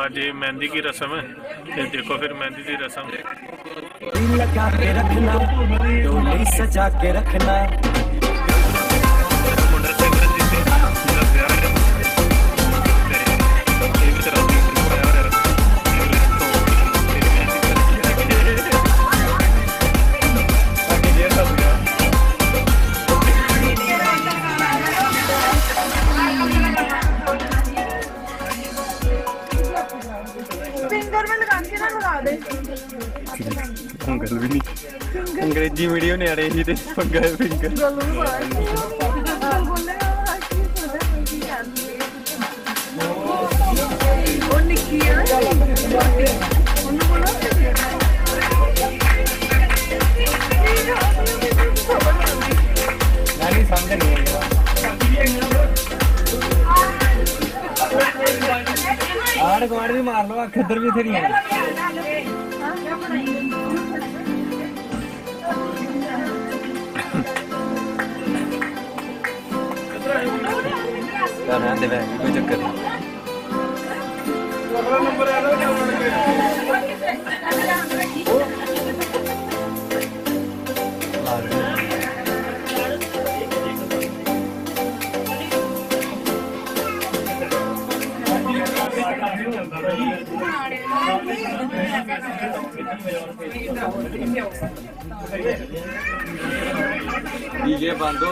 आज ये मेहंदी की रस्म है फिर देखो फिर मेहंदी की रस्म दिल लगा के रखना डोली सजा के रखना ਨਹੀਂ ਅੰਗਰੇਜ਼ੀ ਮੀਡੀਅਮ ਨੇ ਅੜੇ ਸੀ ਤੇ ਪੰਗਾ ਫਿੰਗਰ। ਗਲੂ ਬਾਹਰ ਬੋਲੇ ਕੀ ਸੋਚਦਾ ਕੀ ਕਰਦੀ ਉਹ ਨਿੱਕੀ ਆ ਉਹਨੂੰ ਬੋਲਾ ਨਹੀਂ ਸਮਝ ਨਹੀਂ ਆੜ ਗਵਾੜ ਵੀ ਮਾਰ ਲਵਾ ਖੱਦਰ ਵੀ ਇਥੇ ਨਹੀਂ ਹੈ ਤਾਂ ਰਹਿਣ ਦੇ ਵੈ ਕੋਈ ਚੱਕਰ ਨਹੀਂ ਡੀਜੇ ਬੰਦ ਹੋ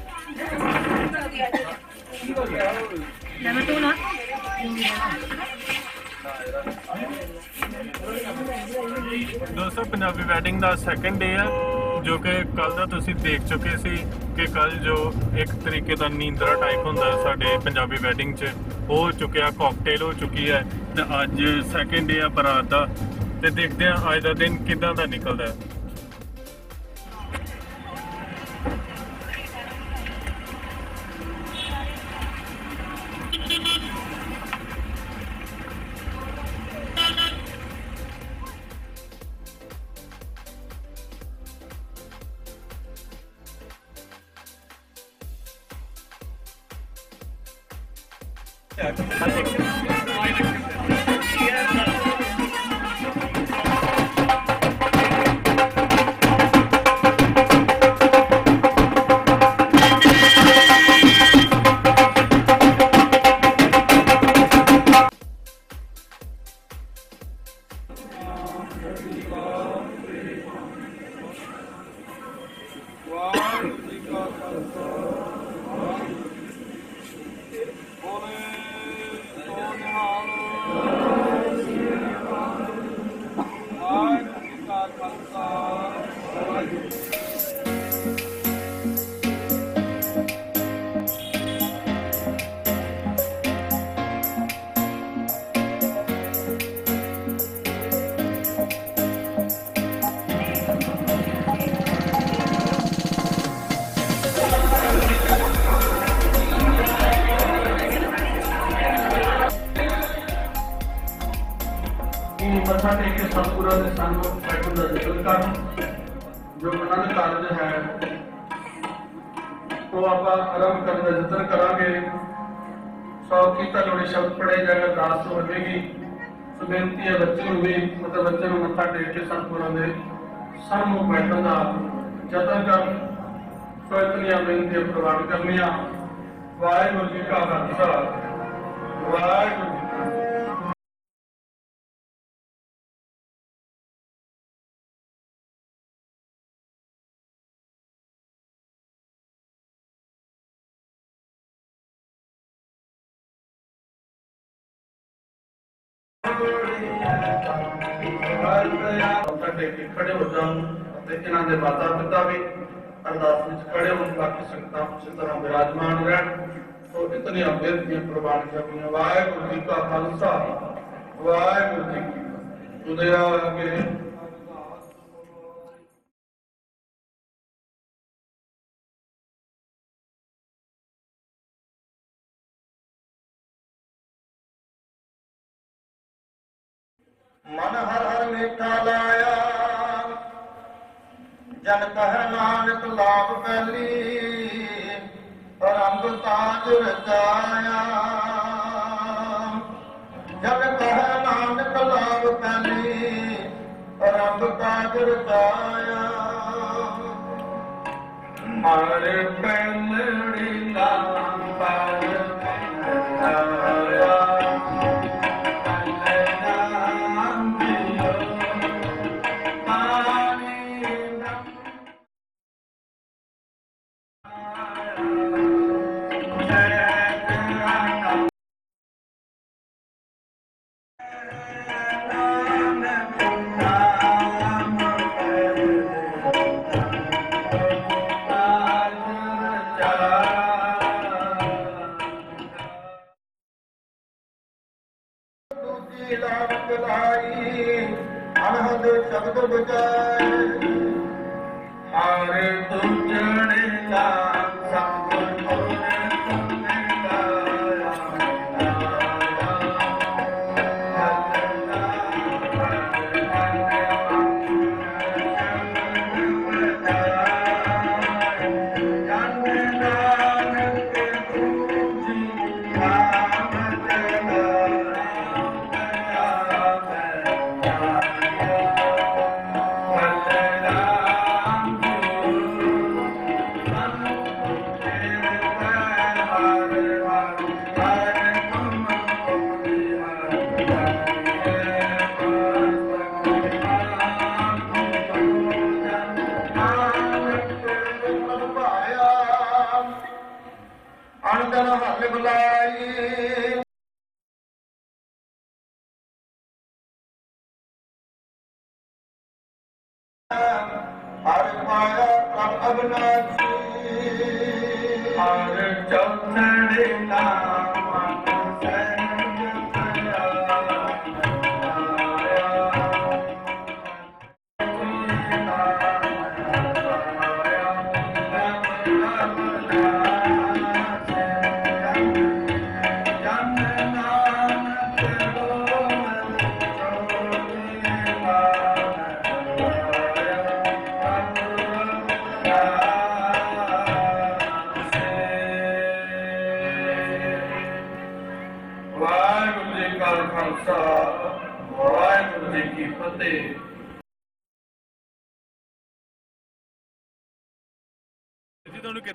ਦੋਸਤੋ, ਪੰਜਾਬੀ ਵੈਡਿੰਗ ਦਾ ਸੈਕੰਡ ਡੇ ਆ, ਜੋ ਕਿ ਕੱਲ ਦਾ ਤੁਸੀਂ ਦੇਖ ਚੁੱਕੇ ਸੀ ਕਿ ਕੱਲ ਜੋ ਇੱਕ ਤਰੀਕੇ ਦਾ ਨੀਂਦਰਾ ਟਾਈਪ ਹੁੰਦਾ ਸਾਡੇ ਪੰਜਾਬੀ ਵੈਡਿੰਗ 'ਚ ਉਹ ਹੋ ਚੁੱਕਿਆ ਕਾਕਟੇਲ ਹੋ ਚੁੱਕੀ ਹੈ ਤੇ ਅੱਜ ਸੈਕੰਡ ਡੇ ਆ ਬਰਾਤ ਦਾ। ਤੇ ਦੇਖਦੇ ਆ ਅੱਜ ਦਾ ਦਿਨ ਕਿੱਦਾਂ ਦਾ ਨਿਕਲਦਾ ਹੈ। ਆਪਾਂ ਕਰਨ ਦਾ ਯਤਨ ਕਰਾਂਗੇ। ਸੌ ਕੀਤਾ ਲੋੜੀ ਸ਼ਬਦ ਪੜੇ ਜਾਏਗਾ ਦਾਸ ਹੋਵੇਗੀ ਸੋ ਬੇਨਤੀ ਹੈ ਬੱਚੇ ਨੂੰ ਵੀ ਮਤਲਬ ਬੱਚੇ ਨੂੰ ਮੱਥਾ ਟੇਕ ਕੇ ਸਤਿਗੁਰਾਂ ਦੇ ਸਾਹਮਣੇ ਬੈਠਣ ਦਾ ਯਤਨ ਕਰਨ। ਸੋ ਇਤਨੀਆਂ ਬੇਨਤੀਆਂ ਪ੍ਰਵਾਨ ਕਰਨੀਆਂ। ਵਾਹਿਗੁਰੂ ਜੀ ਕਾ ਖਾਲਸਾ। ਵਾਹਿਗੁਰੂ ਸਾਡੇ ਖੜੇ ਹੋ ਜਾਣ ਅਤੇ ਇਹਨਾਂ ਦੇ ਮਾਤਾ ਪਿਤਾ ਵੀ ਅਰਦਾਸ ਵਿੱਚ ਖੜੇ ਹੋਣ ਬਾਕੀ ਸੰਗਤਾਂ ਉਸੇ ਤਰ੍ਹਾਂ ਬਿਰਾਜਮਾਨ ਰਹਿਣ ਸੋ ਇਤਨੀਆਂ ਬੇਨਤੀਆਂ ਕੁਰਬਾਨੀਆਂ ਕਰਨੀਆਂ ਵਾਹਿਗੁਰੂ ਜੀ ਕਾ ਖਾਲਸਾ, ਵਾਹਿਗੁਰੂ ਜੀ ਕੀ ਫਤਿਹ। ਉਦਿਆ ਅਗੇ ਮਨ ਹਰ ਹਰ ਮੇਠਾ ਲਾਇਆ। ਜਨ ਕਹਿ ਨਾਨਕ ਲਾਭ ਪੈਲੀ ਰੰਗ ਤਾਜ ਰਚਾਇਆ। ਜਨ ਕਹਿ ਨਾਨਕ ਲਾਭ ਪੈਲੀ ਰੰਗ ਤਾਜ ਰਚਾਇਆ। ਮਾਰੇ ਪੈਲੜੀ ਨਾਮ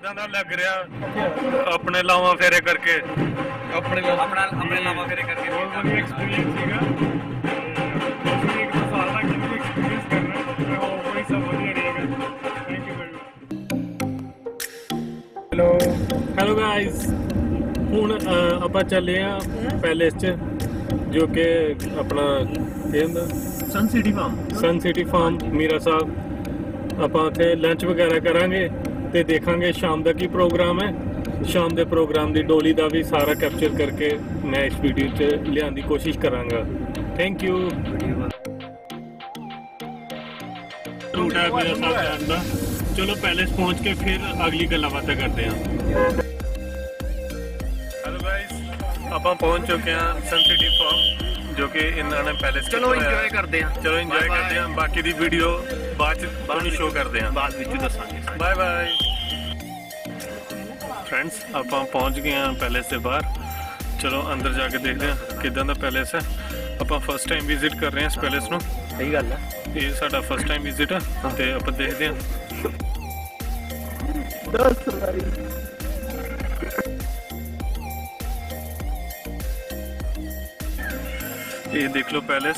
ਕਿਦਾਂ ਦਾ ਲੱਗ ਰਿਹਾ? ਆਪਣੇ ਲਾਵਾਂ ਫੇਰੇ ਕਰਕੇ। ਆਪਣੇ ਆਪਣਾ ਆਪਣੇ ਲਾਵਾਂ ਫੇਰੇ ਕਰਕੇ। ਬਹੁਤ ਵਧੀਆ ਐਕਸਪੀਰੀਅੰਸ ਸੀਗਾ। ਤੁਸੀਂ ਇੱਕ ਸਾਲ ਦਾ ਕਿੰਨੀ ਐਕਸਪੀਰੀਅੰਸ ਕਰਨਾ ਹੈ ਉਹ ਕੋਈ ਸਭ ਵਧੀਆ ਰਹੇਗਾ thank you very hello hello guys ਹੁਣ ਆਪਾਂ ਚੱਲੇ ਆ ਪੈਲੇਸ ਚ ਜੋ ਕਿ ਆਪਣਾ ਇਹ ਹੁੰਦਾ। Sun city farm sun city farm Mira Sahib. ਆਪਾਂ ਉੱਥੇ ਲੰਚ ਵਗੈਰਾ ਕਰਾਂਗੇ। ਤੇ ਦੇਖਾਂਗੇ ਸ਼ਾਮ ਦਾ ਕੀ ਪ੍ਰੋਗਰਾਮ ਹੈ। ਸ਼ਾਮ ਦੇ ਪ੍ਰੋਗਰਾਮ ਦੀ ਡੋਲੀ ਦਾ ਵੀ ਸਾਰਾ ਕੈਪਚਰ ਕਰਕੇ ਮੈਂ ਇਸ ਵੀਡੀਓ 'ਚ ਲਿਆਉਣ ਦੀ ਕੋਸ਼ਿਸ਼ ਕਰਾਂਗਾ। ਥੈਂਕ ਯੂ ਰੂਟ ਹੈ ਮੇਰਾ ਸਾਹਿਬ ਜਾਣ ਦਾ ਚਲੋ ਪੈਲੇਸ ਪਹੁੰਚ ਕੇ ਫਿਰ ਅਗਲੀ ਗੱਲਾਂ ਬਾਤਾਂ ਕਰਦੇ ਹਾਂ। ਹੈਲੋ ਗਾਇਸ ਆਪਾਂ ਪਹੁੰਚ ਚੁੱਕੇ ਹਾਂ ਸਨ ਸਿਟੀ ਫਾਰਮ ਜੋ ਕਿ ਇਹਨਾਂ ਨੇ ਪੈਲੇਸ ਚਲੋ ਇੰਜੋਏ ਕਰਦੇ ਆ ਚਲੋ ਇੰਜੋਏ ਕਰਦੇ ਹਾਂ। ਬਾਕੀ ਦੀ ਵੀਡੀਓ ਬਾਅਦ ਚ ਤੁਹਾਨੂੰ ਸ਼ੋਅ ਕਰਦੇ ਹਾਂ। ਬਾਅਦ ਵਿੱਚ ਦੱਸਾਂਗੇ। ਬਾਏ ਬਾਏ ਫਰੈਂਡਸ ਆਪਾਂ ਪਹੁੰਚ ਗਏ ਹਾਂ ਪੈਲੇਸ ਦੇ ਬਾਹਰ। ਚਲੋ ਅੰਦਰ ਜਾ ਕੇ ਦੇਖਦੇ ਹਾਂ ਕਿਦਾਂ ਦਾ ਪੈਲੇਸ ਹੈ। ਆਪਾਂ ਫਸਟ ਟਾਈਮ ਵਿਜ਼ਿਟ ਕਰ ਰਹੇ ਹਾਂ ਇਸ ਪੈਲੇਸ ਨੂੰ। ਸਹੀ ਗੱਲ ਹੈ। ਇਹ ਸਾਡਾ ਫਸਟ ਟਾਈਮ ਵਿਜ਼ਿਟ ਹੈ ਤੇ ਆਪਾਂ ਦੇਖਦੇ ਹਾਂ। ਇਹ ਦੇਖ ਲਓ ਪੈਲੇਸ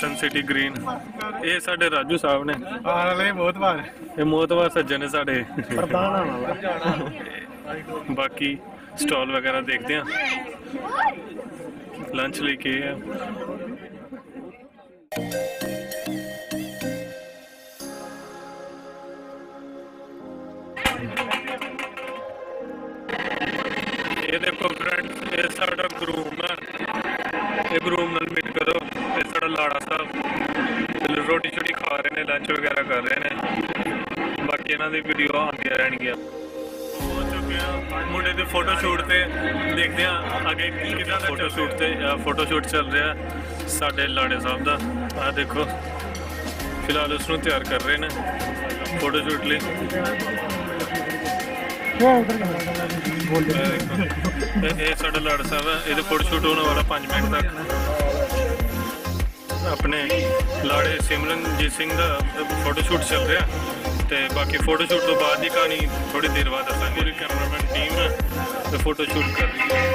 ਸਨ ਸਿਟੀ ਗ੍ਰੀਨ ਇਹ ਸਾਡੇ ਰਾਜੂ ਸਾਹਿਬ ਨੇ। ਆ ਲੈ ਬਹੁਤ ਵਾਰ। ਇਹ ਮੋਤਵਾਰ ਸੱਜਣ ਨੇ ਸਾਡੇ। ਪ੍ਰਧਾਨ ਵਾਲਾ। ਬਾਕੀ ਸਟਾਲ ਵਗੈਰਾ ਦੇਖਦੇ ਹਾਂ। ਲੰਚ ਲੈ ਕੇ ਆਏ ਹਾਂ। ਇਹ ਦੇਖੋ ਫਰੈਂਡਸ ਇਹ ਸਾਡਾ ਗਰੂਮ ਹੈ ਇਹ ਗਰੂਮ ਨਾਲ ਮੀਟ ਕਰੋ। ਇਹ ਸਾਡਾ ਲਾੜਾ ਸਾਹਿਬ। ਰੋਟੀ ਛੋਟੀ ਖਾ ਰਹੇ ਨੇ ਲੰਚ ਵਗੈਰਾ ਕਰ ਰਹੇ ਨੇ। ਬਾਕੀ ਇਹਨਾਂ ਦੀ ਵੀਡੀਓ ਆਉਂਦੀਆਂ ਰਹਿਣਗੀਆਂ। ਮੁੰਡੇ ਦੇ ਫੋਟੋ ਸ਼ੂਟ ਤੇ ਦੇਖਦੇ ਆ ਅੱਗੇ ਕਿਹਦਾ ਫੋਟੋ ਸ਼ੂਟ ਤੇ ਫੋਟੋ ਸ਼ੂਟ ਚੱਲ ਰਿਹਾ ਸਾਡੇ ਲਾੜੇ ਸਾਹਿਬ ਦਾ। ਆ ਦੇਖੋ ਫਿਲਹਾਲ ਉਸ ਨੂੰ ਤਿਆਰ ਕਰ ਰਹੇ ਨੇ ਫੋਟੋ ਸ਼ੂਟ ਲਈ। ਇਹ ਸਾਡਾ ਲਾੜਾ ਸਾਹਿਬ ਹੈ ਇਹਦੇ ਫੋਟੋ ਸ਼ੂਟ ਹੋਣ ਵਾਲਾ 5 ਮਿੰਟ ਤੱਕ। ਆਪਣੇ ਲਾੜੇ ਸਿਮਰਨਜੀਤ ਸਿੰਘ ਦਾ ਫੋਟੋ ਸ਼ੂਟ ਚੱਲ ਰਿਹਾ। ਤੇ ਬਾਕੀ ਫੋਟੋ ਸ਼ੂਟ ਤੋਂ ਬਾਅਦ ਦੀ ਕਹਾਣੀ ਥੋੜੀ ਦੇਰ ਬਾਅਦ ਦੱਸਾਂਗੇ। ਪੂਰੀ ਕੈਮਰਾਮੈਨ ਟੀਮ ਹੈ ਤੇ ਫੋਟੋ ਸ਼ੂਟ ਕਰ ਰਹੀ ਹੈ।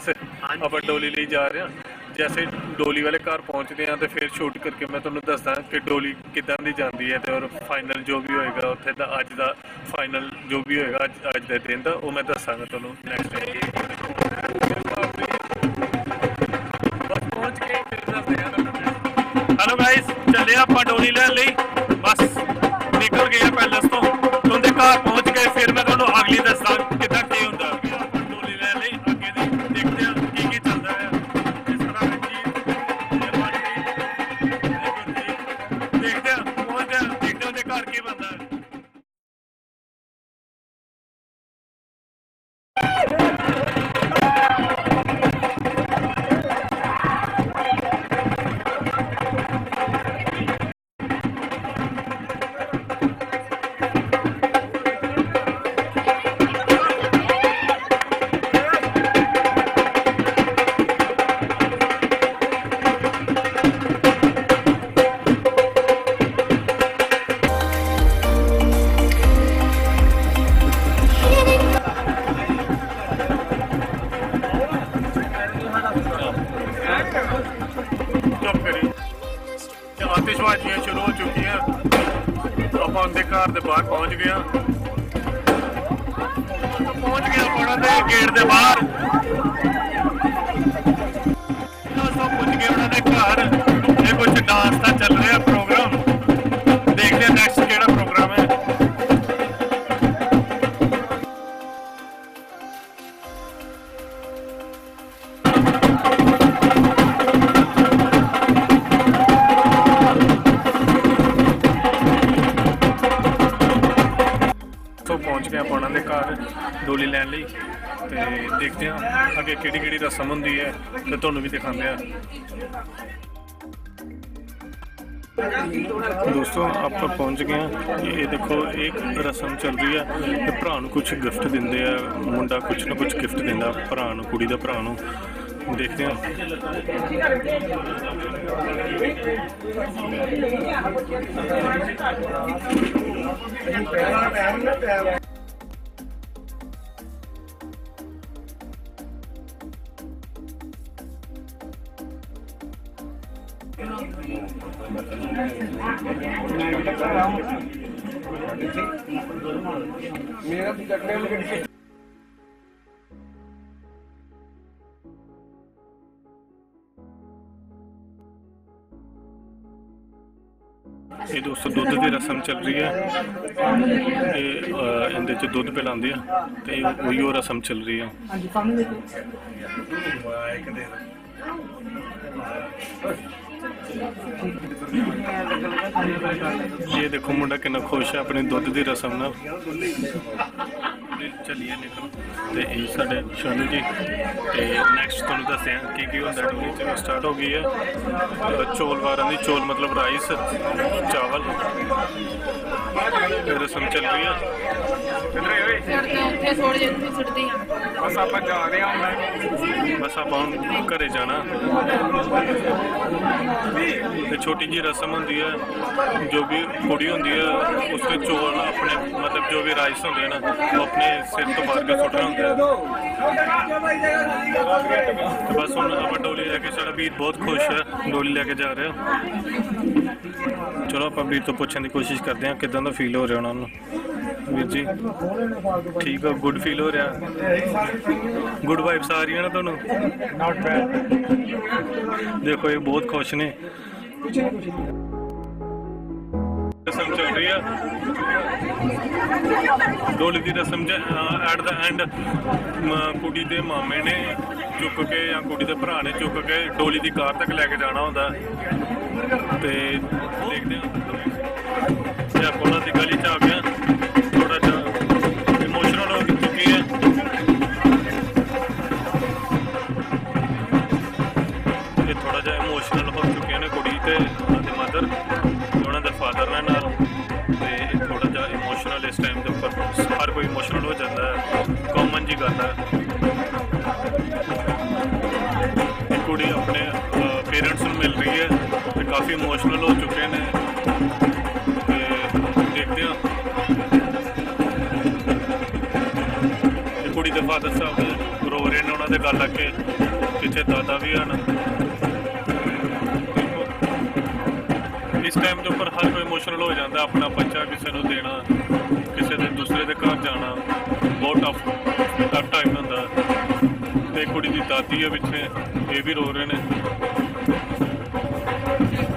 ਸਿੰਘ ਆਪਾਂ ਡੋਲੀ ਲਈ ਜਾ ਰਹੇ ਹਾਂ। ਜੈਸੇ ਡੋਲੀ ਵਾਲੇ ਘਰ ਪਹੁੰਚਦੇ ਆ ਤੇ ਫਿਰ ਸ਼ੂਟ ਕਰਕੇ ਮੈਂ ਤੁਹਾਨੂੰ ਦੱਸਦਾ ਕਿ ਡੋਲੀ ਕਿੱਦਾਂ ਦੀ ਜਾਂਦੀ ਹੈ ਤੇ ਔਰ ਫਾਈਨਲ ਜੋ ਵੀ ਹੋਏਗਾ ਉੱਥੇ ਦਾ ਅੱਜ ਦਾ ਫਾਈਨਲ ਜੋ ਵੀ ਹੋਏਗਾ ਅੱਜ ਅੱਜ ਦੇ ਦਿਨ ਦਾ, ਉਹ ਮੈਂ ਦੱਸਾਂਗਾ ਤੁਹਾਨੂੰ ਨੈਕਸਟ ਪਹੁੰਚ ਗਏ ਫਿਰ ਦੱਸਦੇ ਆ ਹੈਲੋ ਗਾਇਸ ਚੱਲੇ ਆਪਾਂ ਡੋਲੀ ਲੈਣ ਲਈ। ਬਸ ਨਿਕਲ ਗਏ ਆ ਪੈਲਸ ਤੋਂ। ਉਹਦੇ ਘਰ ਪਹੁੰਚ ਗਏ, ਫਿਰ ਮੈਂ ਤੁਹਾਨੂੰ ਅਗਲੀ ਦੱਸਾਂ। ਤੁਹਾਨੂੰ ਵੀ ਦਿਖਾਉਂਦੇ ਆ। ਦੋਸਤੋ ਆਪਾਂ ਪਹੁੰਚ ਗਏ ਹਾਂ। ਇਹ ਦੇਖੋ ਇੱਕ ਰਸਮ ਚੱਲ ਰਹੀ ਹੈ ਤੇ ਭਰਾ ਨੂੰ ਕੁਝ ਗਿਫਟ ਦਿੰਦੇ ਆ। ਮੁੰਡਾ ਕੁਝ ਨਾ ਕੁਝ ਗਿਫਟ ਦਿੰਦਾ ਭਰਾ ਨੂੰ ਕੁੜੀ ਦਾ ਭਰਾ ਨੂੰ। ਦੇਖਦੇ ਹਾਂ। ਰਸਮ ਚੱਲ ਰਹੀ ਹੈ ਅਹ, ਇਹਦੇ ਚ ਦੁੱਧ ਪਿਲਾਉਂਦੇ ਆ ਤੇ ਉਹੀ ਉਹ ਰਸਮ ਚੱਲ ਰਹੀ ਹੈ ਇਹ ਦੇਖੋ ਮੁੰਡਾ ਕਿੰਨਾ ਖੁਸ਼ ਹੈ ਆਪਣੀ ਦੁੱਧ ਦੀ ਰਸਮ ਨਾਲ। ਚੱਲੀਏ ਨਿਕਲ। ਤੇ ਇਹ ਸਾਡੇ ਸ਼ਾਨੂ ਜੀ। ਤੇ ਨੈਕਸਟ ਤੁਹਾਨੂੰ ਦੱਸਦੇ ਹਾਂ ਕੀ ਕੀ ਹੁੰਦਾ ਡੋਲੀ ਚ। ਸਟਾਰਟ ਹੋ ਗਈ ਹੈ ਚੌਲ ਵਾਰਾਂ ਦੀ ਚੌਲ ਮਤਲਬ ਰਾਈਸ ਚਾਵਲ। ਇਹ ਰਸਮ ਚੱਲ ਰਹੀ ਉੱਥੇ ਸੁੱਟਦੇ ਆ ਬਸ ਆਪਾਂ ਜਾ ਰਹੇ ਹਾਂ ਬਸ ਆਪਾਂ ਹੁਣ ਘਰੇ ਜਾਣਾ। ਤੇ ਛੋਟੀ ਜੀ ਰਸਮ ਹੁੰਦੀ ਹੈ ਜੋ ਵੀ ਕੁੜੀ ਹੁੰਦੀ ਹੈ ਉਸ ਤੇ ਚੋਲ ਆਪਣੇ ਮਤਲਬ ਜੋ ਵੀ ਰਾਈਸ ਹੁੰਦੇ ਨੇ ਉਹ ਆਪਣੇ ਸਿਰ ਤੋਂ ਮਾਰ ਕੇ ਸੁੱਟਣਾ ਹੁੰਦਾ ਹੈ। ਤੇ ਬਸ ਹੁਣ ਆਪਾਂ ਡੋਲੀ ਲੈ ਕੇ ਸਾਡਾ ਵੀਰ ਬਹੁਤ ਖੁਸ਼ ਹੈ ਡੋਲੀ ਲੈ ਕੇ ਜਾ ਰਿਹਾ। ਚਲੋ ਆਪਾਂ ਵੀਰ ਤੋਂ ਪੁੱਛਣ ਦੀ ਕੋਸ਼ਿਸ਼ ਕਰਦੇ ਹਾਂ ਕਿਦਾਂ ਦਾ ਫੀਲ ਹੋ ਰਿਹਾ ਉਹਨਾਂ ਨੂੰ? ਵੀਰ ਜੀ। ਠੀਕ ਆ ਗੁੱਡ ਫੀਲ ਹੋ ਰਿਹਾ। ਗੁੱਡ ਵਾਈਬਸ ਆ ਰਹੀਆਂ ਨਾ ਤੁਹਾਨੂੰ? ਨਾਟ ਬੈਡ ਦੇਖੋ ਇਹ ਬਹੁਤ ਖੁਸ਼ ਨੇ। ਰਸਮ ਚੱਲ ਰਹੀ ਆ। ਡੋਲੀ ਦੀ ਰਸਮ ਚ ਐਟ ਦਾ ਐਂਡ ਕੁੜੀ ਦੇ ਮਾਮੇ ਨੇ ਚੁੱਕ ਕੇ ਜਾਂ ਕੁੜੀ ਦੇ ਭਰਾ ਨੇ ਚੁੱਕ ਕੇ ਡੋਲੀ ਦੀ ਕਾਰ ਤੱਕ ਲੈ ਕੇ ਜਾਣਾ ਹੁੰਦਾ। ਤੇ ਦੇਖਦੇ ਹਾਂ ਆਪਾਂ ਉਹਨਾਂ ਦੀ ਤੇ ਉਹਨਾਂ ਮਦਰ ਉਹਨਾਂ ਦੇ ਫਾਦਰ ਨੇ ਨਾਲ ਤੇ ਇਹ ਥੋੜਾ ਜਿਹਾ ਇਮੋਸ਼ਨਲ ਇਸ ਟਾਈਮ ਦੇ ਉੱਪਰ ਹਰ ਕੋਈ ਇਮੋਸ਼ਨਲ ਹੋ ਜਾਂਦਾ ਹੈ ਕਾਮਨ ਜੀ ਗੱਲ ਹੈ। ਕੁੜੀ ਆਪਣੇ ਪੇਰੈਂਟਸ ਨੂੰ ਮਿਲ ਰਹੀ ਹੈ ਤੇ ਕਾਫੀ ਇਮੋਸ਼ਨਲ ਹੋ ਚੁੱਕੇ ਨੇ। ਤੇ ਦੇਖਦੇ ਹਾਂ। ਇਹ ਕੁੜੀ ਦੇ ਫਾਦਰ ਸਾਹਿਬ ਰੋ ਰਹੇ ਨੇ, ਉਹਨਾਂ ਦੇ ਗੱਲ ਆ ਕੇ ਪਿੱਛੇ ਦਾਦਾ ਵੀ ਹਨ ਇਸ ਟਾਈਮ ਦੇ ਉੱਪਰ ਹਰ ਕੋਈ ਇਮੋਸ਼ਨਲ ਹੋ ਜਾਂਦਾ, ਆਪਣਾ ਬੱਚਾ ਕਿਸੇ ਨੂੰ ਦੇਣਾ, ਕਿਸੇ ਦੇ ਦੂਸਰੇ ਦੇ ਘਰ ਜਾਣਾ, ਬਹੁਤ ਟਫ ਟਫ ਟਾਈਮ ਹੁੰਦਾ। ਤੇ ਕੁੜੀ ਦੀ ਦਾਦੀ ਹੈ ਪਿੱਛੇ, ਇਹ ਵੀ ਰੋ ਰਹੇ ਨੇ।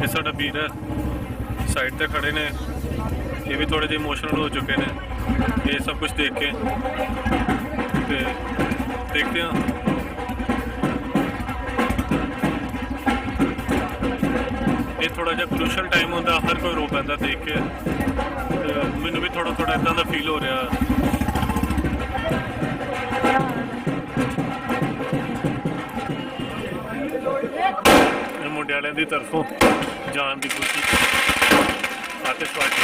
ਇਹ ਸਾਡਾ ਵੀਰ ਹੈ ਸਾਈਡ ਤੇ ਖੜੇ ਨੇ, ਇਹ ਵੀ ਥੋੜੇ ਜਿਹੇ ਇਮੋਸ਼ਨਲ ਹੋ ਚੁੱਕੇ ਨੇ। ਇਹ ਸਭ ਕੁਝ ਦੇਖ ਕੇ, ਤੇ ਦੇਖਦੇ ਹਾਂ। ਇਹ ਥੋੜਾ ਜਿਹਾ ਕ੍ਰੂਸ਼ਲ ਟਾਈਮ ਹੁੰਦਾ, ਹਰ ਕੋਈ ਰੋ ਪੈਂਦਾ ਦੇਖ ਕੇ। ਮੈਨੂੰ ਵੀ ਥੋੜਾ ਥੋੜਾ ਇਦਾਂ ਦਾ ਫੀਲ ਹੋ ਰਿਹਾ। ਇਹ ਮੁੰਡੇ ਵਾਲਿਆਂ ਦੀ ਤਰਫੋਂ ਜਾਣ ਦੀ ਕੋਸ਼ਿਸ਼। ਆਤਿਸ਼ਬਾਜ਼ੀ।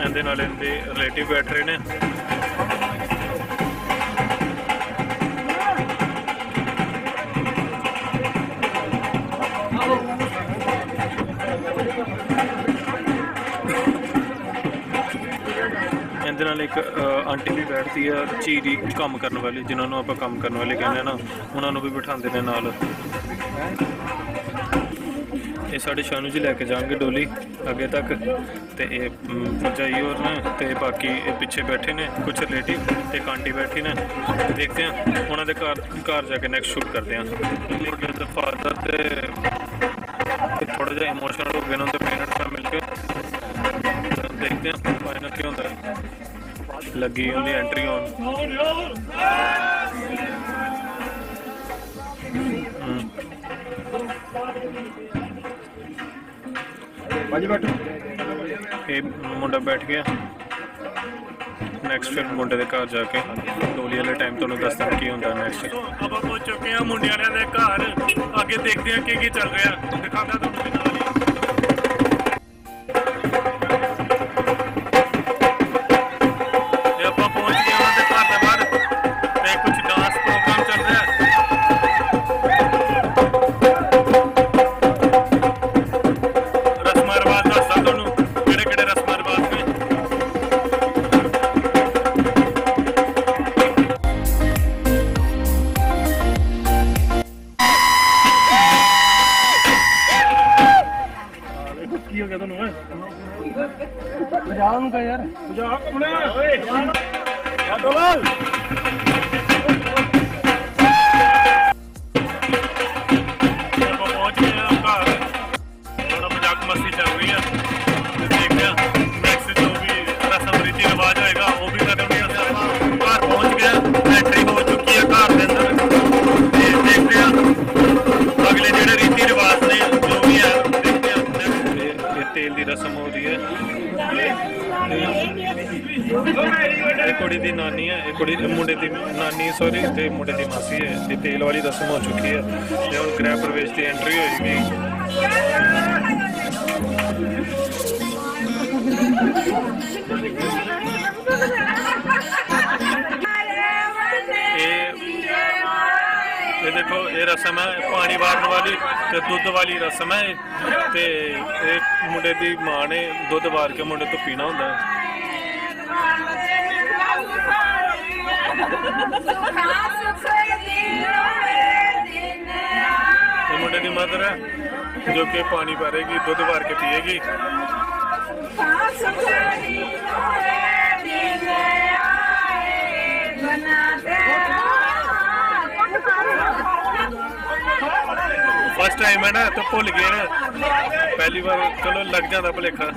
ਇਹਦੇ ਨਾਲ ਇਹਦੇ ਰਿਲੇਟਿਵ ਬੈਠ ਰਹੇ ਨੇ। ਇਹਦੇ ਨਾਲ ਇੱਕ ਆਂਟੀ ਵੀ ਬੈਠਦੀ ਆ ਚੀਰੀ ਕੰਮ ਕਰਨ ਵਾਲੀ, ਜਿਨ੍ਹਾਂ ਨੂੰ ਆਪਾਂ ਕੰਮ ਕਰਨ ਵਾਲੇ ਕਹਿੰਦੇ ਆ ਨਾ, ਉਹਨਾਂ ਨੂੰ ਵੀ ਬਿਠਾਉਂਦੇ ਨੇ ਨਾਲ। ਇਹ ਸਾਡੇ ਸ਼ਾਨੂ ਜੀ ਲੈ ਕੇ ਜਾਣਗੇ ਡੋਲੀ ਅੱਗੇ ਤੱਕ, ਤੇ ਇਹ ਭਰਜਾਈ ਹੋਰ ਨੇ, ਤੇ ਬਾਕੀ ਇਹ ਪਿੱਛੇ ਬੈਠੇ ਨੇ ਕੁਝ ਰਿਲੇਟਿਵ ਤੇ ਇੱਕ ਆਂਟੀ ਬੈਠੀ ਨੇ। ਦੇਖਦੇ ਆ ਉਹਨਾਂ ਦੇ ਘਰ ਘਰ ਜਾ ਕੇ ਨੈਕਸਟ ਸ਼ੂਟ ਕਰਦੇ ਆ ਮੁੰਡੇ ਫਾਦਰ ਤੇ ਥੋੜਾ ਜਿਹਾ ਇਮੋਸ਼ਨਲ ਹੋ ਗਏ ਨੇ ਉਹਨਾਂ ਦੇ ਪੇਰੈਂਟਸ ਦੇਖਦੇ ਆ ਫਾਈਨਲ ਕੀ ਹੁੰਦਾ। ਹੈ। ਲੱਗੀ ਉਹਦੀ ਐਂਟਰੀ ਹੋਣ ਬਾਜੀ ਬੈਠੋ। ਇਹ ਮੁੰਡਾ ਬੈਠ ਗਿਆ। ਨੈਕਸਟ ਫਿਰ ਮੁੰਡੇ ਦੇ ਘਰ ਜਾ ਕੇ। ਡੋਲੀ ਵਾਲੇ ਟਾਈਮ ਤੁਹਾਨੂੰ ਦੱਸਦਾ ਕੀ ਹੁੰਦਾ ਨੈਕਸਟ ਆਪਾਂ ਪਹੁੰਚ ਚੁੱਕੇ ਹਾਂ ਮੁੰਡੇ ਵਾਲਿਆਂ ਦੇ ਘਰ। ਅੱਗੇ ਦੇਖਦੇ ਹਾਂ ਕੀ ਕੀ ਚੱਲ ਰਿਹਾ। ਦਿਖਾਉਂਦਾ ਤੁਹਾਨੂੰ ਪੰਜਾਬ ਯਾਰ। ਪੰਜਾਬ ਕੁੜੇ ਓਏ। ਆਪਾਂ ਦੁੱਧ ਵਾਲੀ ਰਸਮ ਹੈ ਇਹ। ਤੇ ਇਹ ਮੁੰਡੇ ਦੀ ਮਾਂ ਨੇ ਦੁੱਧ ਵਾਰ ਕੇ ਮੁੰਡੇ ਤੋਂ ਪੀਣਾ ਹੁੰਦਾ ਹੈ ਇਹ ਮੁੰਡੇ ਦੀ ਮਦਰ ਹੈ, ਜੋ ਕਿ ਪਾਣੀ ਭਰੇਗੀ, ਦੁੱਧ ਵਾਰ ਕੇ ਪੀਏਗੀ ਫਸਟ ਟਾਈਮ ਹੈ ਨਾ ਤਾਂ ਭੁੱਲ ਗਏ ਨਾ ਪਹਿਲੀ ਵਾਰ ਚਲੋ ਲੱਗ ਜਾਂਦਾ ਭੁਲੇਖਾ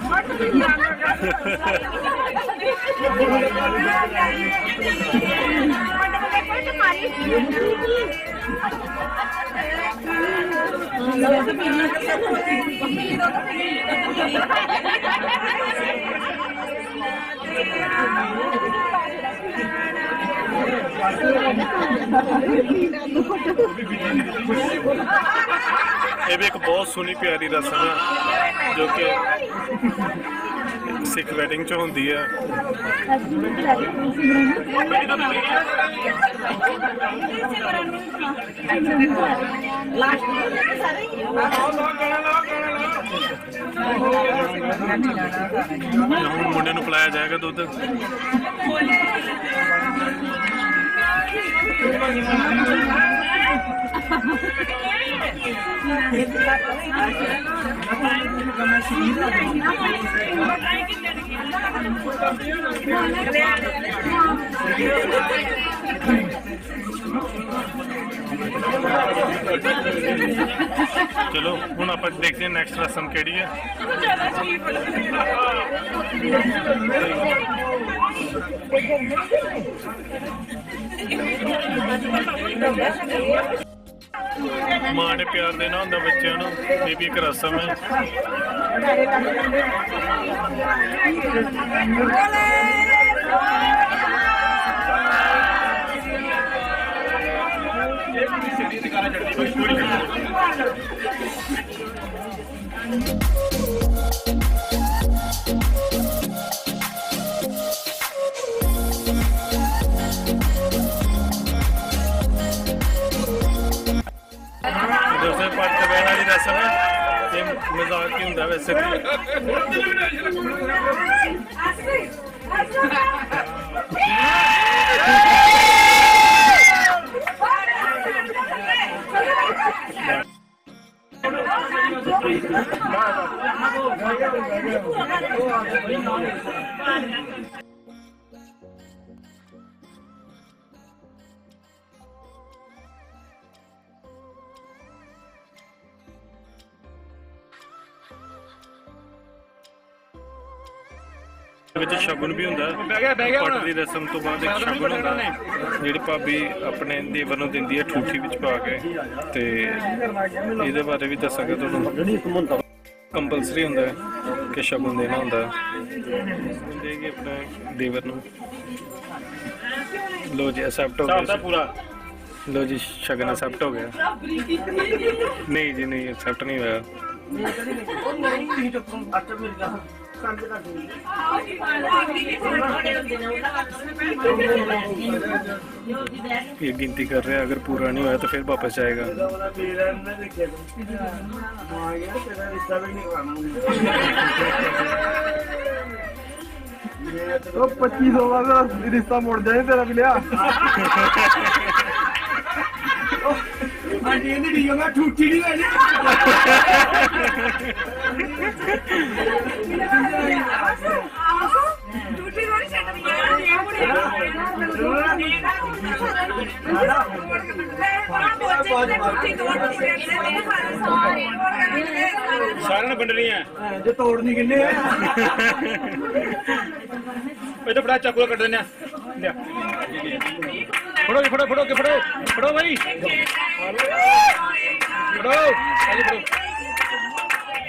ਇਹ ਵੀ ਇੱਕ ਬਹੁਤ ਸੋਹਣੀ ਪਿਆਰੀ ਰਸਮ ਹੈ ਜੋ ਕਿ ਸਿੱਖ ਵੈਡਿੰਗ ਚ ਹੁੰਦੀ ਹੈ ਹੁਣ ਮੁੰਡੇ ਨੂੰ ਪਿਲਾਇਆ ਜਾਏਗਾ ਦੁੱਧ। ਚਲੋ ਹੁਣ ਆਪਾਂ ਦੇਖਦੇ ਹਾਂ ਨੈਕਸਟ ਰਸਮ ਕਿਹੜੀ ਹੈ ਮਾਂ ਨੇ ਪਿਆਰ ਦੇਣਾ ਹੁੰਦਾ ਬੱਚਿਆਂ ਨੂੰ ਇਹ ਵੀ ਇੱਕ ਰਸਮ ਹੈ। ਦੋਸਤੋ ਪੱਟ ਬਹਿਣ ਵਾਲੀ ਰਸਮ ਹੈ ਤੇ ਮਜ਼ਾਕ ਹੀ ਵਿੱਚ ਸ਼ਗੁਨ ਵੀ ਹੁੰਦਾ। ਬਹਿ ਗਿਆ ਬਹਿ ਗਿਆ ਪੱਟ ਦੀ ਰਸਮ ਤੋਂ ਬਾਅਦ ਇੱਕ ਸ਼ਗੁਨ ਹੁੰਦਾ। ਜਿਹੜੀ ਭਾਬੀ ਆਪਣੇ ਦੇਵਰ ਨੂੰ ਦਿੰਦੀ ਹੈ ਠੂਠੀ ਵਿੱਚ ਪਾ ਕੇ ਤੇ ਇਹਦੇ ਬਾਰੇ ਵੀ ਦੱਸਾਂਗਾ ਤੁਹਾਨੂੰ। ਕੰਪਲਸਰੀ ਹੁੰਦਾ ਹੈ ਕਿ ਸ਼ਗੁਨ ਦੇਣਾ ਹੁੰਦਾ ਹੈ। ਦੇਗੀ ਆਪਣੇ ਦੇਵਰ ਨੂੰ। ਲੋ ਜੀ ਅਸੈਪਟ ਹੋ ਗਿਆ ਪੂਰਾ। ਲੋ ਜੀ ਸ਼ਗਨ ਅਸੈਪਟ ਹੋ ਗਿਆ। ਨਹੀਂ ਜੀ ਨਹੀਂ ਅਸੈਪਟ ਨਹੀਂ ਹੋਇਆ। ਇਹ ਗਿਣਤੀ ਕਰ ਰਿਹਾ ਅਗਰ ਪੂਰਾ ਨਹੀਂ ਹੋਇਆ ਤਾਂ ਫਿਰ ਵਾਪਸ ਜਾਏਗਾ। ਉਹ 2500 ਵਾਲਾ ਰਿਸ਼ਤਾ ਮੁੜ ਜਾਏ ਤੇਰਾ ਵੀ ਲਿਆ। ਆਂਟੀ ਇਹਦੀ ਠੀਕ ਮੈਂ ਠੂਠੀ ਨਹੀਂ ਲੈਣੀ। ਡਿਊਟੀ ਵਾਲੀ ਸੈਟ ਸਾਰਿਆਂ ਨੇ ਹੈ ਜੇ ਤੋੜਨੀ ਕਿੰਨੇ ਆ। ਇਹ ਤਾਂ ਬੜਾ ਚਾਕੂ ਕੱਢ ਦਿੰਦੇ ਆ। ਲਿਆ। ਫੜੋ ਜੀ ਫੜੋ ਫੜੋ ਕੇ ਫੜੋ ਫੜੋ ਭਾਈ ਫੜੋ। ਆਜੀ ਫੜੋ।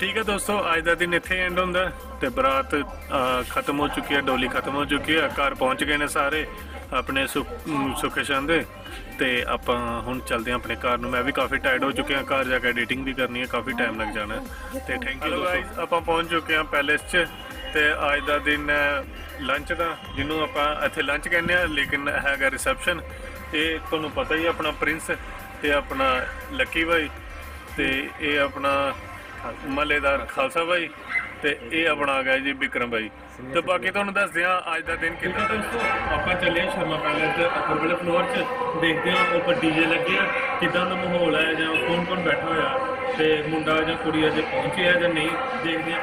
ਠੀਕ ਹੈ ਦੋਸਤੋ ਅੱਜ ਦਾ ਦਿਨ ਇੱਥੇ ਐਂਡ ਹੁੰਦਾ ਤੇ ਬਰਾਤ ਖਤਮ ਹੋ ਚੁੱਕੀ ਹੈ ਡੋਲੀ ਖਤਮ ਹੋ ਚੁੱਕੀ ਹੈ ਘਰ ਪਹੁੰਚ ਗਏ ਨੇ ਸਾਰੇ ਆਪਣੇ ਸੁੱਖ ਸ਼ਾਂਦੇ ਤੇ ਆਪਾਂ ਹੁਣ ਚੱਲਦੇ ਹਾਂ ਆਪਣੇ ਘਰ ਨੂੰ। ਮੈਂ ਵੀ ਕਾਫੀ ਟਾਇਰਡ ਹੋ ਚੁੱਕਿਆ ਘਰ ਜਾ ਕੇ ਐਡੀਟਿੰਗ ਵੀ ਕਰਨੀ ਹੈ ਕਾਫੀ ਟਾਈਮ ਲੱਗ ਜਾਣਾ। ਤੇ ਥੈਂਕ ਯੂ ਗਾਇਸ ਆਪਾਂ ਪਹੁੰਚ ਚੁੱਕੇ ਹਾਂ ਪੈਲੇਸ 'ਚ ਤੇ ਅੱਜ ਦਾ ਦਿਨ ਲੰਚ ਦਾ ਜਿਹਨੂੰ ਆਪਾਂ ਇੱਥੇ ਲੰਚ ਕਹਿੰਦੇ ਆ ਲੇਕਿਨ ਹੈਗਾ ਰਿਸੈਪਸ਼ਨ ਇਹ ਤੁਹਾਨੂੰ ਪਤਾ ਹੀ ਹੈ, ਆਪਣਾ ਪ੍ਰਿੰਸ ਤੇ ਆਪਣਾ ਲੱਕੀ ਭਾਈ ਤੇ ਇਹ ਆਪਣਾ ਮਹੱਲੇਦਾਰ ਖਾਲਸਾ ਬਾਈ ਤੇ ਇਹ ਆਪਣਾ ਆ ਗਿਆ ਜੀ ਬਿਕਰਮ ਭਾਈ ਤੇ ਬਾਕੀ ਤੁਹਾਨੂੰ ਦੱਸਦੇ ਹਾਂ, ਅੱਜ ਦਾ ਦਿਨ ਕਿੱਦਾਂ ਦਾ ਦੋਸਤੋ ਆਪਾਂ ਚੱਲੇ ਹਾਂ ਸ਼ਰਮਾ ਪੈਲੇਸ ਦੇ ਉੱਪਰ ਵਾਲੇ ਫਲੋਰ 'ਚ। ਦੇਖਦੇ ਹਾਂ ਉੱਪਰ ਡੀਜੇ ਲੱਗੇ ਆ, ਕਿੱਦਾਂ ਦਾ ਮਾਹੌਲ ਹੈ ਜਾਂ ਕੌਣ ਕੌਣ ਬੈਠਾ ਹੋਇਆ। ਤੇ ਮੁੰਡਾ ਜਾਂ ਕੁੜੀ ਅਜੇ ਪਹੁੰਚੇ ਆ ਜਾਂ ਨਹੀਂ, ਦੇਖਦੇ ਹਾਂ।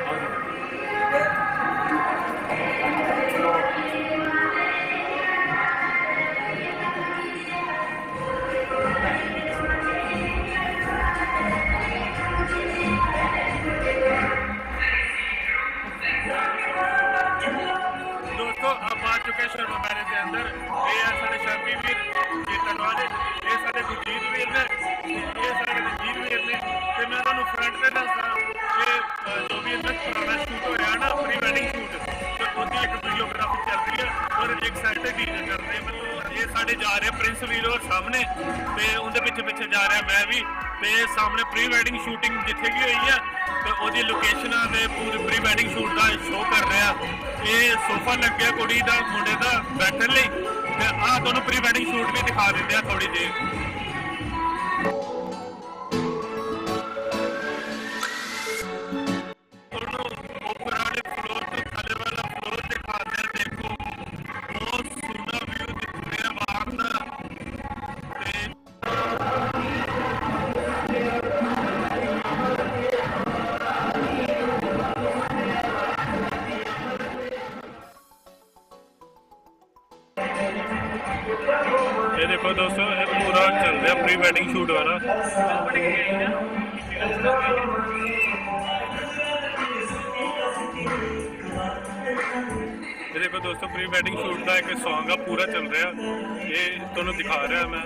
ਆਓ ਕੀਰਤਨ ਵਾਲੇ ਇਹ ਸਾਡੇ ਗੁਰਜੀਤ ਵੀਰ ਨੇ, ਇਹ ਸਾਡੇ ਗੁਰਜੀਤ ਵੀਰ ਨੇ, ਤੇ ਮੈਂ ਤੁਹਾਨੂੰ ਫਰੰਟ ਤੇ ਦੱਸਦਾ ਕਿ ਜੋ ਵੀ ਇਹਨਾਂ ਪੁਰਾਣਾ ਸ਼ੂਟ ਹੋਇਆ ਨਾ ਪ੍ਰੀ ਵੈਡਿੰਗ ਸ਼ੂਟ ਤੇ ਉਹਦੀ ਇੱਕ ਵੀਡੀਓਗ੍ਰਾਫੀ ਚੱਲ ਰਹੀ ਹੈ ਔਰ ਇੱਕ ਸਾਈਡ ਤੇ ਡੀਜੇ ਚੱਲ ਰਹੇ ਮਤਲਬ ਇਹ ਸਾਡੇ ਜਾ ਰਹੇ ਪ੍ਰਿੰਸ ਵੀਰ ਔਰ ਸਾਹਮਣੇ, ਤੇ ਉਹਦੇ ਪਿੱਛੇ ਪਿੱਛੇ ਜਾ ਰਿਹਾ ਮੈਂ ਵੀ, ਤੇ ਸਾਹਮਣੇ ਪ੍ਰੀ ਵੈਡਿੰਗ ਸ਼ੂਟਿੰਗ ਜਿੱਥੇ ਵੀ ਹੋਈ ਹੈ ਤੇ ਉਹਦੀ ਲੋਕੇਸ਼ਨਾਂ ਤੇ ਪੂਰੀ ਪ੍ਰੀ ਵੈਡਿੰਗ ਸ਼ੂਟ ਦਾ ਸ਼ੋਅ ਕਰ ਰਿਹਾ। ਇਹ ਸੋਫਾ ਲੱਗਿਆ ਕੁੜੀ ਦਾ, ਮੁੰਡੇ ਦਾ ਬੈਠਣ ਲਈ। ਤੇ ਆਹ ਤੁਹਾਨੂੰ ਪ੍ਰੀ ਵੈਡਿੰਗ ਸ਼ੂਟ ਵੀ ਦਿਖਾ ਦਿੰਦੇ ਆ ਥੋੜੀ ਜਿਹੀ। ਇਹ ਦੇਖੋ ਦੋਸਤੋ, ਇਹ ਪੂਰਾ ਚੱਲ ਰਿਹਾ ਪ੍ਰੀ ਵੈਡਿੰਗ ਸ਼ੂਟ ਵਾਲਾ। ਇਹ ਦੇਖੋ ਦੋਸਤੋ ਪ੍ਰੀ ਵੈਡਿੰਗ ਸ਼ੂਟ ਦਾ ਇੱਕ Song ਆ, ਪੂਰਾ ਚੱਲ ਰਿਹਾ। ਇਹ ਤੁਹਾਨੂੰ ਦਿਖਾ ਰਿਹਾ ਮੈਂ।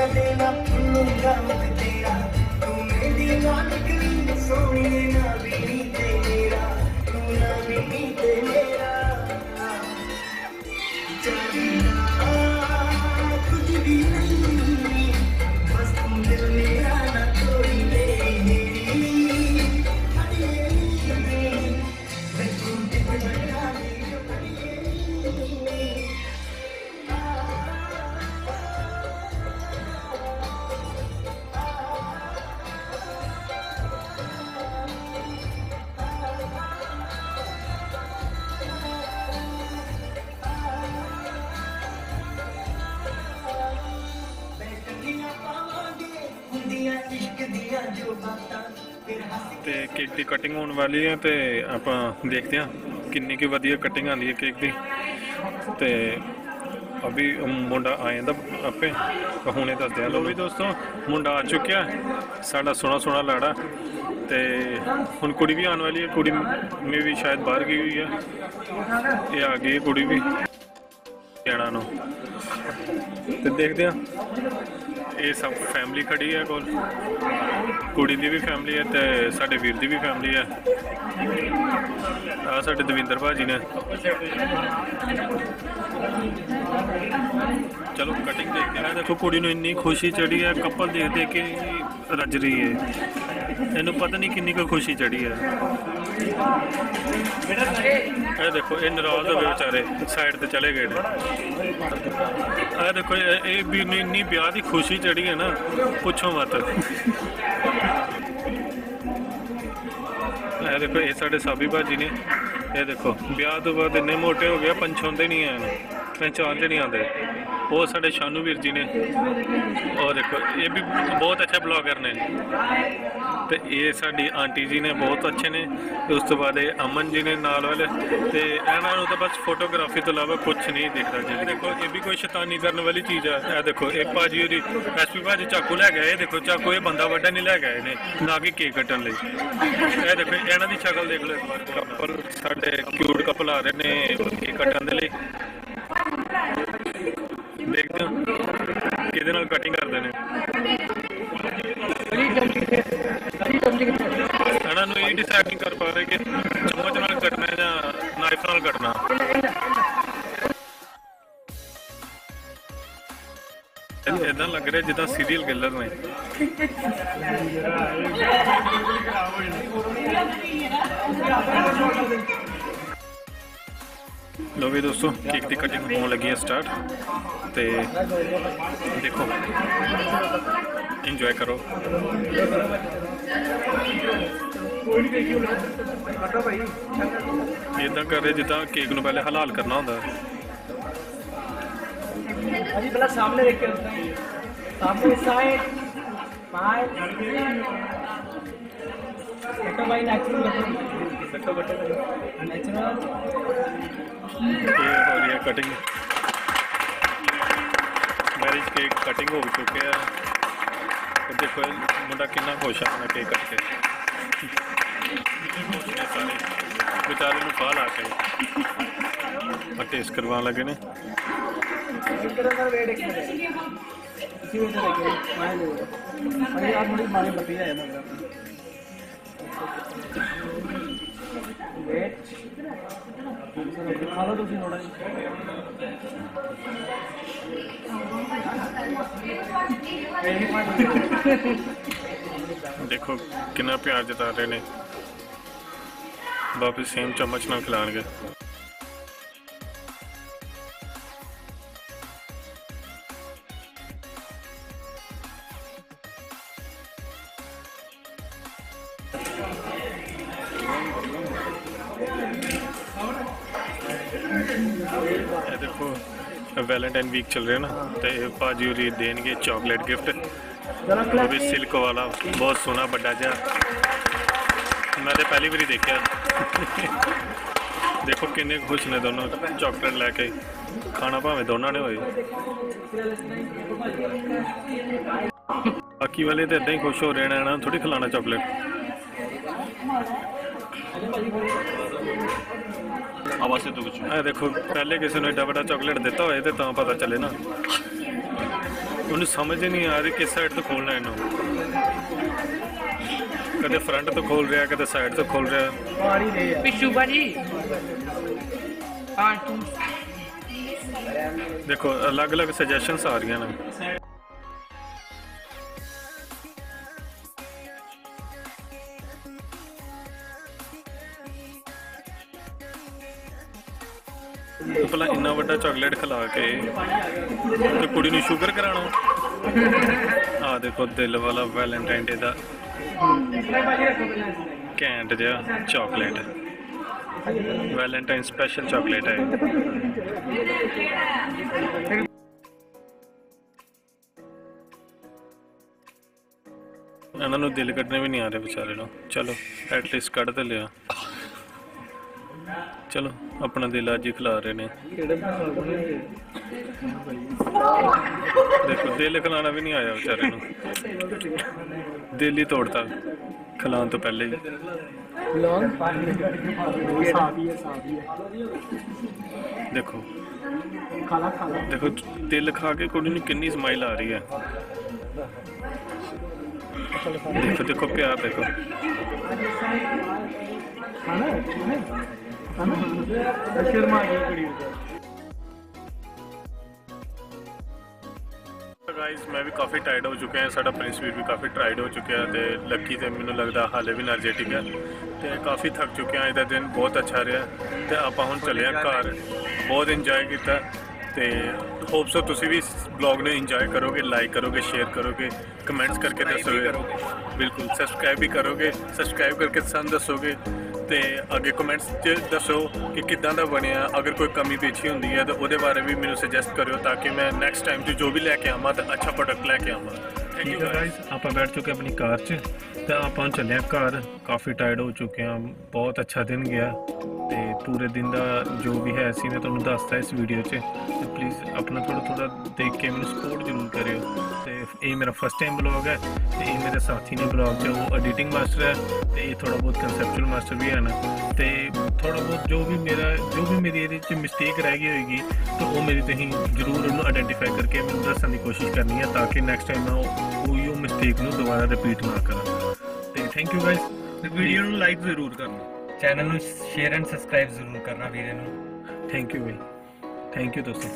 ਕਦੇ ਨਾ ਭੁੱਲੂੰਗਾ ਤੇ ਕੇਕ ਦੀ ਕਟਿੰਗ ਹੋਣ ਵਾਲੀ ਹੈ ਤੇ ਆਪਾਂ ਦੇਖਦੇ ਹਾਂ ਕਿੰਨੀ ਕੀ ਵਧੀਆ ਕਟਿੰਗ ਆਂਦੀ ਹੈ ਕੇਕ ਦੀ। ਤੇ ਅਭੀ ਮੁੰਡਾ ਆ ਜਾਂਦਾ ਆਪੇ ਹੁਣੇ ਦੱਸਦੇ ਆ ਲੋ ਵੀ ਦੋਸਤੋ, ਮੁੰਡਾ ਆ ਚੁੱਕਿਆ ਸਾਡਾ ਸੋਹਣਾ ਸੋਹਣਾ ਲਾੜਾ। ਤੇ ਹੁਣ ਕੁੜੀ ਵੀ ਆਉਣ ਵਾਲੀ ਹੈ, ਕੁੜੀ ਮੇ ਵੀ ਸ਼ਾਇਦ ਬਾਹਰ ਗਈ ਹੋਈ ਹੈ। ਇਹ ਆ ਗਈ ਹੈ ਕੁੜੀ ਵੀ ਹਰਿਆਣਾ ਨੂੰ। ਤੇ ਦੇਖਦੇ ਆ ਇਹ ਸਭ ਫੈਮਿਲੀ ਖੜੀ ਹੈ ਕੋਲ। ਕੁੜੀ ਦੀ ਵੀ ਫੈਮਿਲੀ ਹੈ ਤੇ ਸਾਡੇ ਵੀਰ ਦੀ ਵੀ ਫੈਮਿਲੀ ਹੈ। ਆ ਸਾਡੇ ਦਵਿੰਦਰ ਭਾਜੀ ਨੇ। ਚਲੋ ਕਟਿੰਗ ਦੇਖਦੇ ਆ ਦੇਖੋ ਕੁੜੀ ਨੂੰ ਇੰਨੀ ਖੁਸ਼ੀ ਚੜੀ ਹੈ ਕਪਲ ਦੇਖ ਦੇਖ ਕੇ ਰੱਜ ਰਹੀ ਹੈ। ਇਹਨੂੰ ਪਤਾ ਨਹੀਂ ਕਿੰਨੀ ਕੁ ਖੁਸ਼ੀ ਚੜੀ ਹੈ। ਇਹ ਦੇਖੋ, ਇਹ ਨਾਰਾਜ਼ ਹੋ ਗਏ ਵਿਚਾਰੇ ਸਾਈਡ ਤੇ ਚਲੇ ਗਏ ਇਹ ਦੇਖੋ, ਇਹ ਇਹ ਇੰਨੀ ਵਿਆਹ ਦੀ ਖੁਸ਼ੀ ਚੜੀ ਹੈ ਨਾ, ਪੁੱਛੋ ਮਤ। ਇਹ ਦੇਖੋ, ਇਹ ਸਾਡੇ ਸਾਬੀ ਭਾਜੀ ਨੇ। ਇਹ ਦੇਖੋ, ਵਿਆਹ ਤੋਂ ਬਾਅਦ ਇੰਨੇ ਮੋਟੇ ਹੋ ਗਏ ਪੰਛਾਉਂਦੇ ਨਹੀਂ ਐ। ਪਹਿਚਾਣਦੇ ਨਹੀਂ ਆਉਂਦੇ। ਉਹ ਸਾਡੇ ਸ਼ਾਨੂ ਵੀਰ ਜੀ ਨੇ। ਉਹ ਦੇਖੋ, ਇਹ ਵੀ ਬਹੁਤ ਅੱਛੇ ਬਲੌਗਰ ਨੇ। ਤੇ ਇਹ ਸਾਡੀ ਆਂਟੀ ਜੀ ਨੇ ਬਹੁਤ ਅੱਛੇ ਨੇ। ਤੇ ਉਸ ਤੋਂ ਬਾਅਦ ਇਹ ਅਮਨ ਜੀ ਨੇ ਨਾਲ ਵਾਲੇ। ਤੇ ਇਹਨਾਂ ਨੂੰ ਤਾਂ ਬਸ ਫੋਟੋਗ੍ਰਾਫੀ ਤੋਂ ਇਲਾਵਾ ਕੁਝ ਨਹੀਂ ਦਿਖਦਾ ਜੀ। ਦੇਖੋ, ਇਹ ਵੀ ਕੋਈ ਸ਼ੈਤਾਨੀ ਕਰਨ ਵਾਲੀ ਚੀਜ਼ ਆ। ਇਹ ਦੇਖੋ ਇਹ ਭਾਜੀ ਉਹਦੀ ਐਸਪੀ ਭਾਜੀ ਚਾਕੂ ਲੈ ਗਏ ਇਹ ਦੇਖੋ, ਚਾਕੂ ਇਹ ਬੰਦਾ ਵੱਡਾ ਨਹੀਂ ਲੈ ਗਏ ਨੇ, ਨਾ ਕਿ ਕੇਕ ਕੱਟਣ ਲਈ। ਇਹ ਦੇਖੋ ਇਹਨਾਂ ਦੀ ਸ਼ਕਲ ਦੇਖ ਲਓ ਇੱਕ ਵਾਰ ਕਪਲ ਸਾਡੇ ਕਿਊਟ ਕਪਲ ਆ ਰਹੇ ਨੇ ਕੇਕ ਕੱਟਣ ਦੇ ਲਈ। ਦੇਖਦੇ ਹੋ ਕਿਹਦੇ ਨਾਲ ਕਟਿੰਗ ਕਰਦੇ ਨੇ। ਇਹਨਾਂ ਨੂੰ ਇਹ ਡਿਸਾਈਡ ਨਹੀਂ ਕਰ ਪਾ ਰਹੇ ਕਿ ਚਮਚ ਨਾਲ ਕੱਟਣਾ ਜਾਂ ਨਾਈਫ ਨਾਲ ਕੱਟਣਾ। ਇਦਾਂ ਲੱਗ ਰਿਹਾ ਜਿੱਦਾਂ ਸੀਰੀਅਲ ਕਿਲਰ ਨੇ। ਲੋ ਵੀ ਦੋਸਤੋ ਕੇਕ ਦੀ ਕਟਿੰਗ ਹੋਣ ਲੱਗੀ ਹੈ ਸਟਾਰਟ ਤੇ ਦੇਖੋ ਇੰਜੋਏ ਕਰੋ। ਇਦਾਂ ਕਰ ਰਹੇ ਜਿੱਦਾਂ ਕੇਕ ਨੂੰ ਪਹਿਲੇ ਹਲਾਲ ਕਰਨਾ ਹੁੰਦਾ। ਹੈ अभी पहले सामने देख के सामने साइड बाहर बेटा भाई नेचुरल बेटा बेटा नेचुरल ਇਹ ਹੋ ਰਹੀ ਹੈ ਕਟਿੰਗ ਮੈਰਿਜ ਕੇਕ ਕਟਿੰਗ ਹੋ ਚੁੱਕਿਆ ਹੈ ਤੇ ਦੇਖੋ ਇਹ ਮੁੰਡਾ ਕਿੰਨਾ ਖੁਸ਼ ਆ ਆਪਣਾ ਕੇਕ ਕੱਟ ਕੇ ਖੁਸ਼ ਨੇ ਸਾਰੇ ਵਿਚਾਰੇ ਨੂੰ ਫਾਲ ਆ ਕੇ ਆ ਟੇਸਟ ਕਰਵਾਉਣ ਲੱਗੇ ਨੇ। ਦੇਖੋ ਕਿੰਨਾ ਪਿਆਰ ਜਤਾ ਰਹੇ ਨੇ। ਵਾਪਸ ਸੇਮ ਚਮਚ ਨਾਲ ਖਿਲਾਣਗੇ ਵੈਲੈਂਟਾਈਨ ਵੀਕ ਚੱਲ ਰਿਹਾ ਨਾ, ਤੇ ਇਹ ਭਾਜੀ ਹੋਰੀ ਦੇਣਗੇ ਚਾਕਲੇਟ ਗਿਫਟ ਉਹ ਵੀ ਸਿਲਕ ਵਾਲਾ, ਬਹੁਤ ਸੋਹਣਾ ਵੱਡਾ ਜਿਹਾ। ਮੈਂ ਤੇ ਪਹਿਲੀ ਵਾਰੀ ਦੇਖਿਆ। ਦੇਖੋ ਕਿੰਨੇ ਖੁਸ਼ ਨੇ ਦੋਨੋਂ ਚਾਕਲੇਟ ਲੈ ਕੇ। ਖਾਣਾ ਭਾਵੇਂ ਦੋਨਾਂ ਨੇ ਹੋਏ। ਬਾਕੀ ਵਾਲੇ ਤੇ ਇਦਾਂ ਹੀ ਖੁਸ਼ ਹੋ ਰਹੇ ਨੇ ਇਹਨਾਂ ਨੂੰ ਥੋੜੀ ਖਿਲਾਣਾ ਚਾਕਲੇਟ ਆਵਾਸੇ ਤੋਂ ਵਿੱਚ ਇਹ ਦੇਖੋ ਪਹਿਲੇ ਕਿਸੇ ਨੂੰ ਏਡਾ ਵੱਡਾ ਚਾਕਲੇਟ ਦਿੱਤਾ ਹੋਏ ਤੇ ਤਾਂ ਪਤਾ ਚੱਲੇ ਨਾ। ਉਹਨੂੰ ਸਮਝ ਨਹੀਂ ਆ ਰਹੀ ਕਿਸ ਸਾਈਡ ਤੋਂ ਖੋਲਣਾ ਇਹਨੂੰ। ਕਦੇ ਫਰੰਟ ਤੋਂ ਖੋਲ ਰਿਹਾ ਕਦੇ ਸਾਈਡ ਤੋਂ ਖੋਲ ਰਿਹਾ। ਪਿੱਛੂ ਭਾਜੀ। ਦੇਖੋ ਅਲੱਗ-ਅਲੱਗ ਸੁਜੈਸ਼ਨਸ ਆ ਰਹੀਆਂ ਨੇ। ਚਾਕਲੇਟ ਖਿਲਾ ਕੇ ਤੇ ਕੁੜੀ ਨੂੰ ਸ਼ੂਗਰ ਕਰਾਣਾ ਆ ਦੇਖੋ, ਦਿਲ ਵਾਲਾ ਵੈਲੈਂਟਾਈਨ ਡੇ ਦਾ ਕੈਂਟ ਜਿਹਾ ਚਾਕਲੇਟ। ਵੈਲੈਂਟਾਈਨ ਸਪੈਸ਼ਲ ਚਾਕਲੇਟ ਹੈ ਇਹਨਾਂ ਨੂੰ ਦਿਲ ਕੱਢਣੇ ਵੀ ਨਹੀਂ ਆ ਰਹੇ ਵਿਚਾਰੇ ਨੂੰ। ਚਲੋ ਐਟਲੀਸਟ ਕੱਢ ਤੇ ਲਿਆ। ਚਲੋ, ਆਪਣਾ ਦਿਲ ਅੱਜ ਹੀ ਖਿਲਾ ਰਹੇ ਨੇ। ਦੇਖੋ, ਦਿਲ ਖਿਲਾਣਾ ਵੀ ਨਹੀਂ ਆਇਆ ਵਿਚਾਰੇ ਨੂੰ। ਦਿਲ ਹੀ ਤੋੜਤਾ, ਖਿਲਾਉਣ ਤੋਂ ਪਹਿਲੇ ਹੀ। ਦੇਖੋ ਦੇਖੋ, ਦਿਲ ਖਾ ਕੇ ਕੁੜੀ ਨੂੰ ਕਿੰਨੀ ਸਮਾਈਲ ਆ ਰਹੀ ਹੈ। ਦੇਖੋ ਦੇਖੋ, ਪਿਆਰ ਦੇਖੋ। ਮੈਂ ਵੀ ਕਾਫੀ ਟਾਇਰਡ ਹੋ ਚੁੱਕਿਆ ਹਾਂ। ਸਾਡਾ ਪ੍ਰਿੰਸ ਵੀਰ ਵੀ ਕਾਫੀ ਟਾਇਰਡ ਹੋ ਚੁੱਕਿਆ ਤੇ ਲੱਕੀ ਤੇ ਮੈਨੂੰ ਲੱਗਦਾ ਹਾਲੇ ਵੀ એનર્ਜੈਟਿਕ ਹੈ। ਤੇ ਕਾਫੀ ਥੱਕ ਚੁੱਕਿਆ ਇਹਦਾ ਦਿਨ ਬਹੁਤ ਅੱਛਾ ਰਿਹਾ। ਤੇ ਆਪਾਂ ਹੁਣ ਚੱਲੇ ਆ ਘਰ। ਬਹੁਤ ਇੰਜੋਏ ਕੀਤਾ। ਤੇ ਹੋਪ ਸੋ ਤੁਸੀਂ ਵੀ ਬਲੌਗ ਨੂੰ ਇੰਜੋਏ ਕਰੋਗੇ ਲਾਈਕ ਕਰੋਗੇ ਸ਼ੇਅਰ ਕਰੋਗੇ ਕਮੈਂਟਸ ਕਰਕੇ ਦੱਸੋਗੇ। ਬਿਲਕੁਲ ਸਬਸਕ੍ਰਾਈਬ ਵੀ ਕਰੋਗੇ ਸਬਸਕ੍ਰਾਈਬ ਕਰਕੇ ਸਾਨੂੰ ਦੱਸੋਗੇ। ਤੇ ਅੱਗੇ ਕਮੈਂਟਸ 'ਚ ਦੱਸੋ ਕਿ ਕਿੱਦਾਂ ਦਾ ਬਣਿਆ। ਅਗਰ ਕੋਈ ਕਮੀ ਪੇਸ਼ੀ ਹੁੰਦੀ ਹੈ ਤਾਂ ਉਹਦੇ ਬਾਰੇ ਵੀ ਮੈਨੂੰ ਸੁਜੈਸਟ ਕਰਿਓ ਤਾਂ ਕਿ ਮੈਂ ਨੈਕਸਟ ਟਾਈਮ 'ਚ ਜੋ ਵੀ ਲੈ ਕੇ ਆਵਾਂ ਤਾਂ ਅੱਛਾ ਪ੍ਰੋਡਕਟ ਲੈ ਕੇ ਆਵਾਂ। ਥੈਂਕ ਯੂ ਗਾਇਸ ਆਪਾਂ ਬੈਠ ਚੁੱਕੇ ਆਪਣੀ ਕਾਰ 'ਚ। ਤਾਂ ਆਪਾਂ ਚੱਲੇ ਹਾਂ ਘਰ। ਕਾਫੀ ਟਾਇਰਡ ਹੋ ਚੁੱਕੇ ਹਾਂ। ਬਹੁਤ ਅੱਛਾ ਦਿਨ ਗਿਆ। ਤੇ ਪੂਰੇ ਦਿਨ ਦਾ ਜੋ ਵੀ ਹੈ ਅਸੀਂ ਮੈਂ ਤੁਹਾਨੂੰ ਦੱਸਤਾ ਇਸ ਵੀਡੀਓ 'ਚ। ਤੇ ਪਲੀਜ਼ ਆਪਣਾ ਥੋੜਾ ਥੋੜਾ ਦੇਖ ਕੇ ਮੈਨੂੰ ਸਪੋਰਟ ਜ਼ਰੂਰ ਕਰਿਓ। ਤੇ ਇਹ ਮੇਰਾ ਫਸਟ ਟਾਈਮ ਬਲੌਗ ਹੈ। ਤੇ ਇਹ ਮੇਰੇ ਸਾਥੀ ਨੇ ਬਲੌਗ 'ਚ, ਉਹ ਐਡੀਟਿੰਗ ਮਾਸਟਰ ਹੈ। ਤੇ ਇਹ ਥੋੜਾ ਬਹੁਤ ਕਨਸੈਪਚੁਅਲ ਮਾਸਟਰ ਵੀ ਹੈ ਨਾ ਤੇ ਥੋੜਾ ਬਹੁਤ ਜੋ ਵੀ ਮੇਰਾ ਜੋ ਵੀ ਮੇਰੀ ਇਹਦੇ 'ਚ ਮਿਸਟੇਕ ਰਹਿ ਗਈ ਹੋਏਗੀ, ਤਾਂ ਉਹ ਮੇਰੀ ਤੁਸੀਂ ਜ਼ਰੂਰ ਉਹਨੂੰ ਆਇਡੈਂਟੀਫਾਈ ਕਰਕੇ ਮੈਨੂੰ ਦੱਸਣ ਦੀ ਕੋਸ਼ਿਸ਼ ਕਰਨੀ ਹੈ, ਤਾਂ ਕਿ ਨੈਕਸਟ ਟਾਈਮ ਮੈਂ ਉਹ ਉਹੀ ਉਹ ਮਿਸਟੇਕ ਨੂੰ ਦੁਬਾਰਾ ਰਿਪੀਟ ਨਾ ਕਰਾਂ। ਥੈਂਕ ਯੂ ਗਾਇਸ ਵੀਡੀਓ ਨੂੰ ਲਾਈਕ ਜ਼ਰੂਰ ਕਰਨਾ। ਚੈਨਲ ਨੂੰ ਸ਼ੇਅਰ ਐਂਡ ਸਬਸਕ੍ਰਾਈਬ ਜ਼ਰੂਰ ਕਰਨਾ ਵੀਰੇ ਨੂੰ। ਥੈਂਕ ਯੂ ਬਈ ਥੈਂਕ ਯੂ ਦੋਸਤੋ।